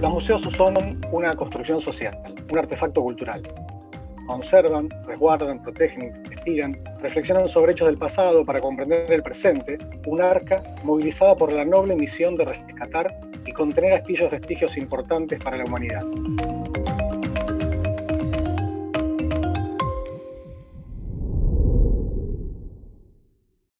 Los museos son una construcción social, un artefacto cultural. Conservan, resguardan, protegen, investigan, reflexionan sobre hechos del pasado para comprender el presente, un arca movilizada por la noble misión de rescatar y contener aquellos vestigios importantes para la humanidad.